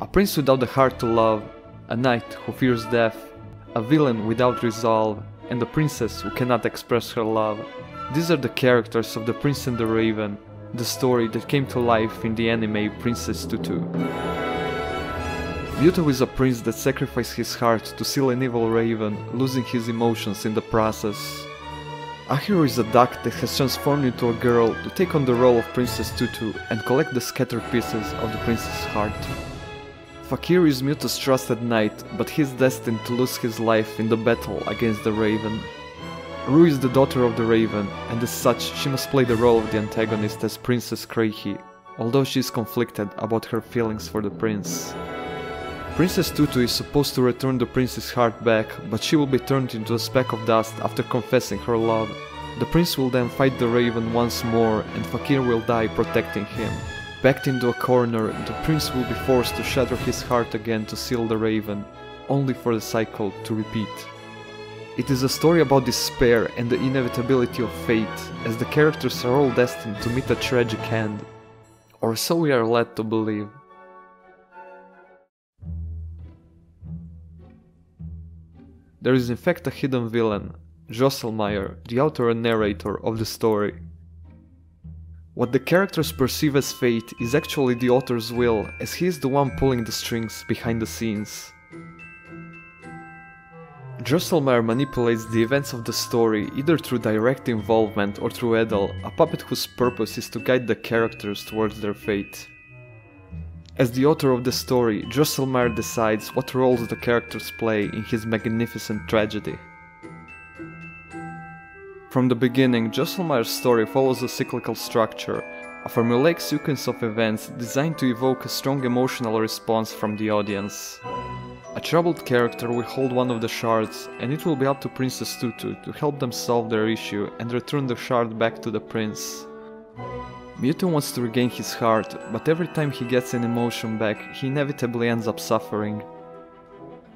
a prince without the heart to love, a knight who fears death, a villain without resolve, and a princess who cannot express her love. These are the characters of The Prince and the Raven, the story that came to life in the anime Princess Tutu. Mytho is a prince that sacrificed his heart to seal an evil raven, losing his emotions in the process. Ahiru is a duck that has transformed into a girl to take on the role of Princess Tutu and collect the scattered pieces of the prince's heart. Fakir is Mytho's trusted knight, but he is destined to lose his life in the battle against the Raven. Rue is the daughter of the Raven, and as such she must play the role of the antagonist as Princess Kraehe, although she is conflicted about her feelings for the prince. Princess Tutu is supposed to return the prince's heart back, but she will be turned into a speck of dust after confessing her love. The prince will then fight the raven once more and Fakir will die protecting him. Backed into a corner, the prince will be forced to shatter his heart again to seal the raven, only for the cycle to repeat. It is a story about despair and the inevitability of fate, as the characters are all destined to meet a tragic end. Or so we are led to believe. There is in fact a hidden villain, Drosselmeyer, the author and narrator of the story. What the characters perceive as fate is actually the author's will, as he is the one pulling the strings behind the scenes. Drosselmeyer manipulates the events of the story either through direct involvement or through Edel, a puppet whose purpose is to guide the characters towards their fate. As the author of the story, Drosselmeyer decides what roles the characters play in his magnificent tragedy. From the beginning, Drosselmeyer's story follows a cyclical structure, a formulaic sequence of events designed to evoke a strong emotional response from the audience. A troubled character will hold one of the shards, and it will be up to Princess Tutu to help them solve their issue and return the shard back to the prince. Mytho wants to regain his heart, but every time he gets an emotion back, he inevitably ends up suffering.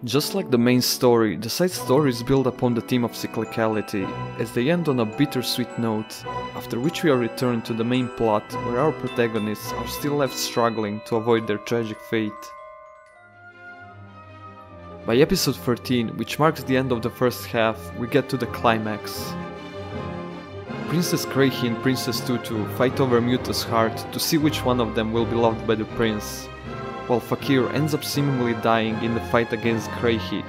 Just like the main story, the side stories build upon the theme of cyclicality, as they end on a bittersweet note, after which we are returned to the main plot where our protagonists are still left struggling to avoid their tragic fate. By episode 13, which marks the end of the first half, we get to the climax. Princess Kraehe and Princess Tutu fight over Mytho's heart to see which one of them will be loved by the prince, while Fakir ends up seemingly dying in the fight against Kraehe.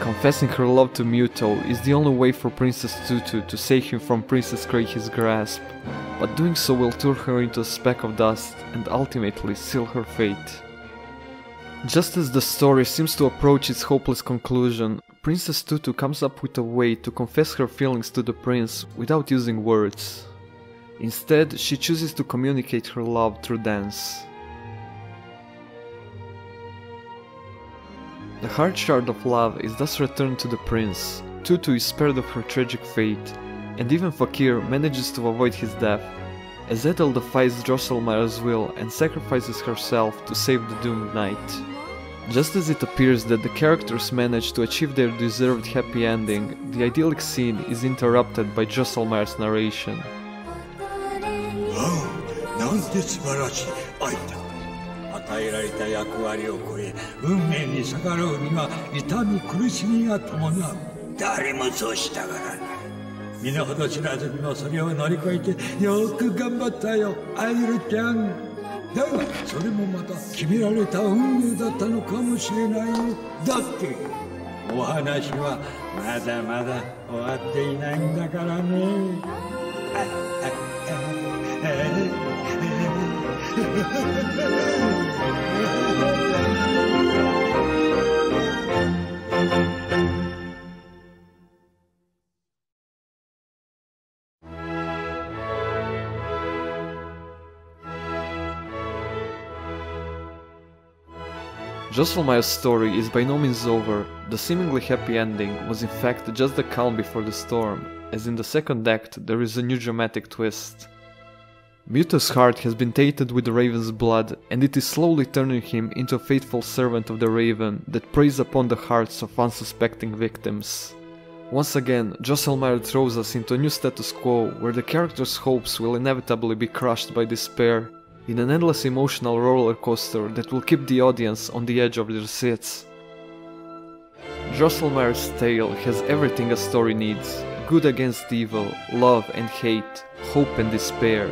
Confessing her love to Mytho is the only way for Princess Tutu to save him from Princess Kraehe's grasp, but doing so will turn her into a speck of dust and ultimately seal her fate. Just as the story seems to approach its hopeless conclusion, Princess Tutu comes up with a way to confess her feelings to the prince without using words. Instead, she chooses to communicate her love through dance. The heart shard of love is thus returned to the prince, Tutu is spared of her tragic fate, and even Fakir manages to avoid his death, as Edel defies Drosselmeyer's will and sacrifices herself to save the doomed knight. Just as it appears that the characters manage to achieve their deserved happy ending, the idyllic scene is interrupted by Drosselmeyer's narration. Oh, な与えられた役割を超え運命に逆らうには痛み苦しみが伴う誰もそうしたがらない皆ほど知らずにもそれを乗り越えてよく頑張ったよアイルちゃんだがそれもまた決められた運命だったのかもしれないよだってお話はまだまだ終わっていないんだからねあ Drosselmeyer's story is by no means over, the seemingly happy ending was in fact just the calm before the storm, as in the second act there is a new dramatic twist. Mytho's heart has been tainted with the Raven's blood, and it is slowly turning him into a faithful servant of the Raven that preys upon the hearts of unsuspecting victims. Once again, Drosselmeyer throws us into a new status quo where the character's hopes will inevitably be crushed by despair in an endless emotional roller coaster that will keep the audience on the edge of their seats. Drosselmeyer's tale has everything a story needs good against evil, love and hate, hope and despair.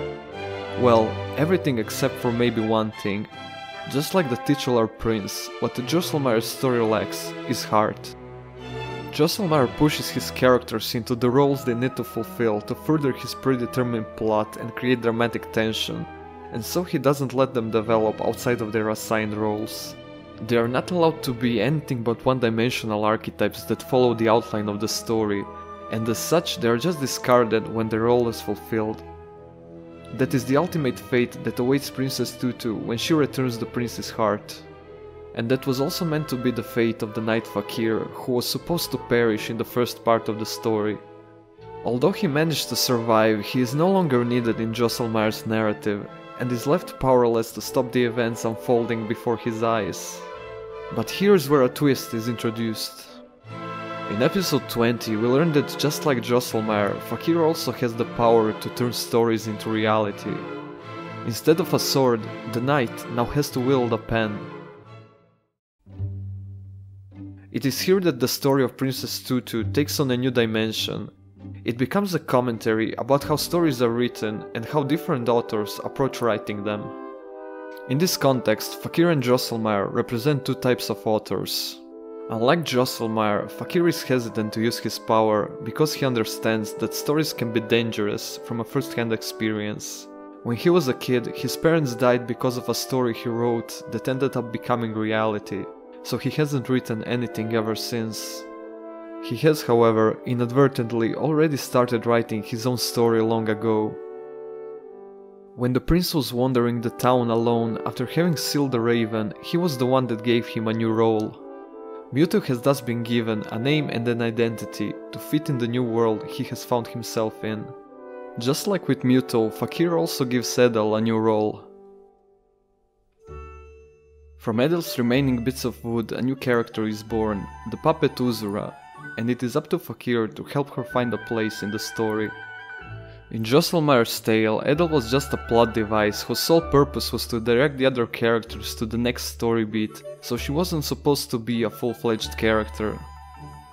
Well, everything except for maybe one thing. Just like the titular prince, what the Drosselmeyer story lacks is heart. Drosselmeyer pushes his characters into the roles they need to fulfill to further his predetermined plot and create dramatic tension, and so he doesn't let them develop outside of their assigned roles. They are not allowed to be anything but one-dimensional archetypes that follow the outline of the story, and as such they are just discarded when their role is fulfilled. That is the ultimate fate that awaits Princess Tutu when she returns the prince's heart. And that was also meant to be the fate of the knight Fakir, who was supposed to perish in the first part of the story. Although he managed to survive, he is no longer needed in Drosselmeyer's narrative, and is left powerless to stop the events unfolding before his eyes. But here's where a twist is introduced. In episode 20, we learn that just like Drosselmeyer, Fakir also has the power to turn stories into reality. Instead of a sword, the knight now has to wield a pen. It is here that the story of Princess Tutu takes on a new dimension. It becomes a commentary about how stories are written and how different authors approach writing them. In this context, Fakir and Drosselmeyer represent two types of authors. Unlike Drosselmeyer, Fakir is hesitant to use his power because he understands that stories can be dangerous from a first-hand experience. When he was a kid, his parents died because of a story he wrote that ended up becoming reality, so he hasn't written anything ever since. He has, however, inadvertently already started writing his own story long ago. When the prince was wandering the town alone after having sealed the raven, he was the one that gave him a new role. Mytho has thus been given a name and an identity to fit in the new world he has found himself in. Just like with Mytho, Fakir also gives Edel a new role. From Edel's remaining bits of wood a new character is born, the puppet Uzura, and it is up to Fakir to help her find a place in the story. In Drosselmeyer's tale, Edel was just a plot device whose sole purpose was to direct the other characters to the next story beat, so she wasn't supposed to be a full-fledged character.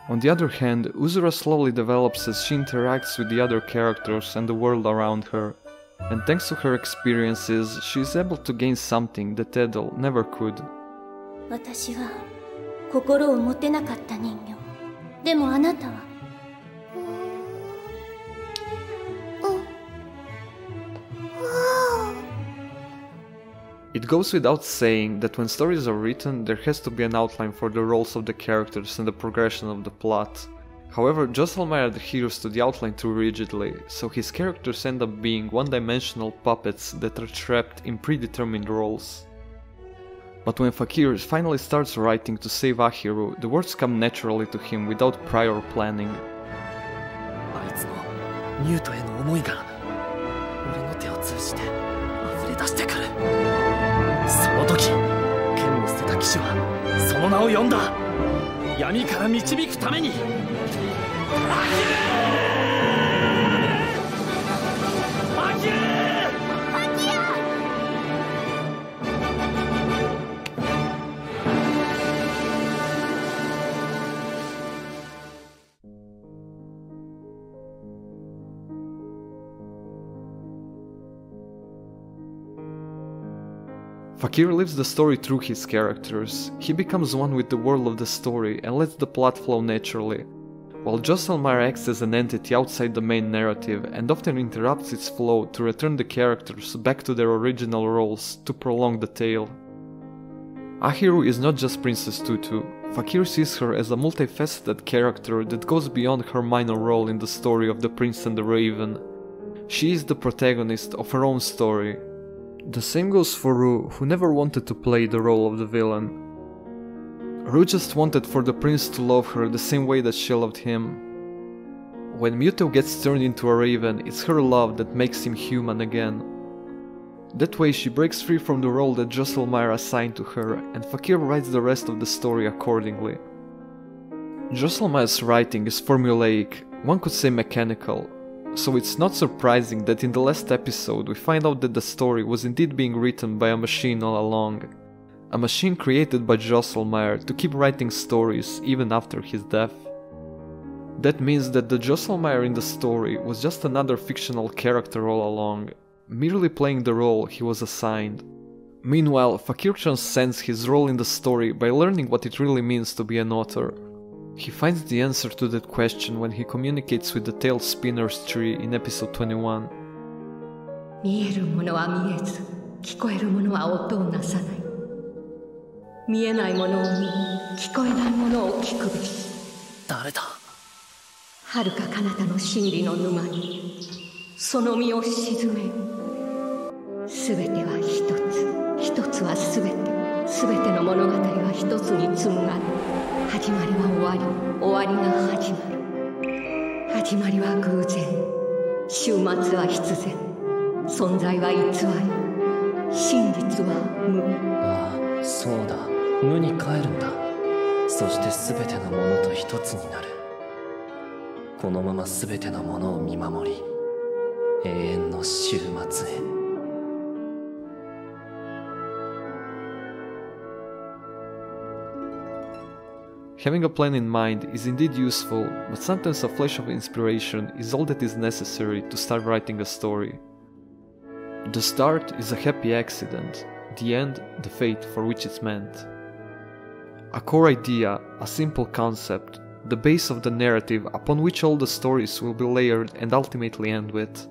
On the other hand, Uzura slowly develops as she interacts with the other characters and the world around her, and thanks to her experiences, she is able to gain something that Edel never could. 私は心を持てなかった人形 でもあなたは It goes without saying that when stories are written, there has to be an outline for the roles of the characters and the progression of the plot. However, Drosselmeyer adheres to the outline too rigidly, so his characters end up being one-dimensional puppets that are trapped in predetermined roles. But when Fakir finally starts writing to save Ahiru, the words come naturally to him without prior planning. Fakir lives the story through his characters. He becomes one with the world of the story and lets the plot flow naturally, while Drosselmeyer acts as an entity outside the main narrative and often interrupts its flow to return the characters back to their original roles to prolong the tale. Ahiru is not just Princess Tutu. Fakir sees her as a multifaceted character that goes beyond her minor role in the story of the Prince and the Raven. She is the protagonist of her own story, the same goes for Rue, who never wanted to play the role of the villain. Rue just wanted for the prince to love her the same way that she loved him. When Mytho gets turned into a raven, it's her love that makes him human again. That way she breaks free from the role that Drosselmeyer assigned to her, and Fakir writes the rest of the story accordingly. Drosselmeyer's writing is formulaic, one could say mechanical. So it's not surprising that in the last episode we find out that the story was indeed being written by a machine all along. A machine created by Drosselmeyer to keep writing stories even after his death. That means that the Drosselmeyer in the story was just another fictional character all along, merely playing the role he was assigned. Meanwhile, Fakir transcends his role in the story by learning what it really means to be an author. He finds the answer to that question when he communicates with the Tail Spinner's tree in episode 21. 見えるものは見えず聞こえるものは音をなさない。見えないものを見聞こえないものを聞くべし誰だ?遥か彼方の真理の沼にその身を沈めすべては一つ。一つはすべて。すべての物語は一つに紡がれ始まりは終わり。終わりが始まる。始まりは偶然。終末は必然。存在は偽り。真実は無ああそうだ。無に帰るんだ。そして全てのものと一つになる。このまま全てのものを見守り永遠の終末へ。Having a plan in mind is indeed useful, but sometimes a flash of inspiration is all that is necessary to start writing a story. The start is a happy accident, the end, the fate for which it's meant. A core idea, a simple concept, the base of the narrative upon which all the stories will be layered and ultimately end with.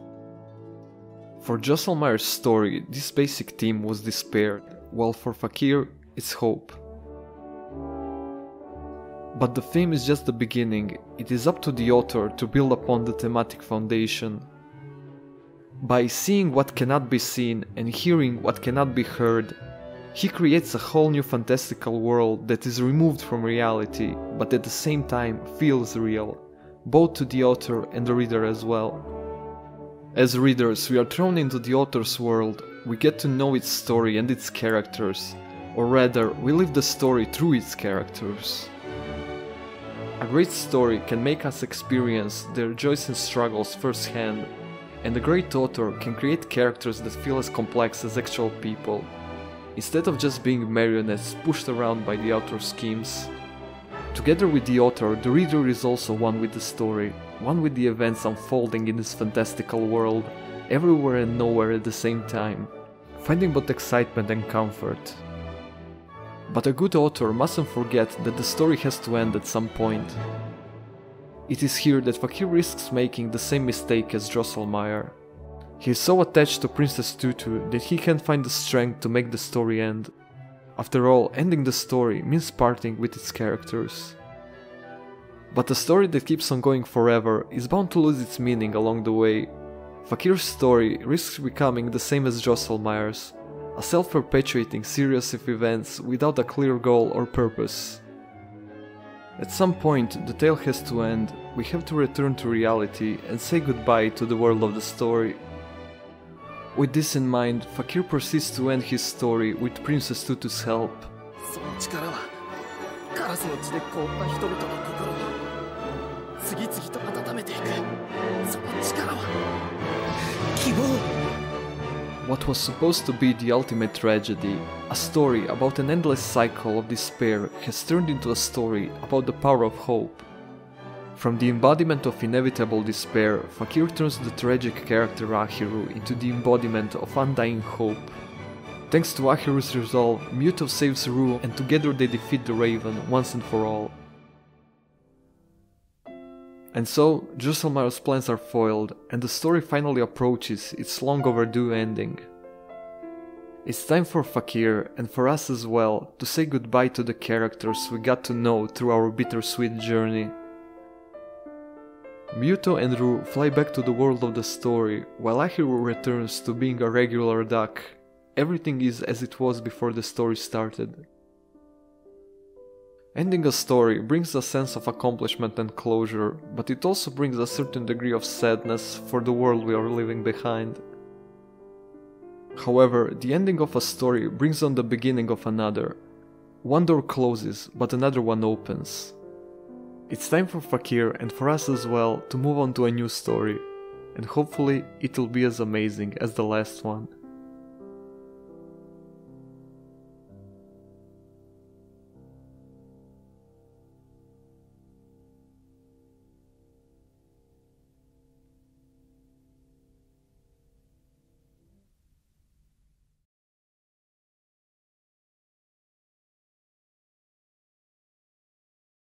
For Drosselmeyer's story, this basic theme was despair, while for Fakir, it's hope. But the theme is just the beginning, it is up to the author to build upon the thematic foundation. By seeing what cannot be seen and hearing what cannot be heard, he creates a whole new fantastical world that is removed from reality, but at the same time feels real, both to the author and the reader as well. As readers, we are thrown into the author's world, we get to know its story and its characters, or rather, we live the story through its characters. A great story can make us experience their joys and struggles firsthand, and a great author can create characters that feel as complex as actual people, instead of just being marionettes pushed around by the author's schemes. Together with the author, the reader is also one with the story, one with the events unfolding in this fantastical world, everywhere and nowhere at the same time, finding both excitement and comfort. But a good author mustn't forget that the story has to end at some point. It is here that Fakir risks making the same mistake as Drosselmeyer. He is so attached to Princess Tutu that he can't find the strength to make the story end. After all, ending the story means parting with its characters. But a story that keeps on going forever is bound to lose its meaning along the way. Fakir's story risks becoming the same as Drosselmeyer's, a self-perpetuating series of events without a clear goal or purpose. At some point, the tale has to end, we have to return to reality and say goodbye to the world of the story. With this in mind, Fakir proceeds to end his story with Princess Tutu's help. What was supposed to be the ultimate tragedy, a story about an endless cycle of despair, has turned into a story about the power of hope. From the embodiment of inevitable despair, Fakir turns the tragic character Ahiru into the embodiment of undying hope. Thanks to Ahiru's resolve, Mytho saves Rue and together they defeat the Raven once and for all. And so, Drosselmeyer's plans are foiled, and the story finally approaches its long overdue ending. It's time for Fakir, and for us as well, to say goodbye to the characters we got to know through our bittersweet journey. Mytho and Rue fly back to the world of the story, while Ahiru returns to being a regular duck. Everything is as it was before the story started. Ending a story brings a sense of accomplishment and closure, but it also brings a certain degree of sadness for the world we are leaving behind. However, the ending of a story brings on the beginning of another. One door closes, but another one opens. It's time for Fakir and for us as well to move on to a new story. and hopefully it'll be as amazing as the last one.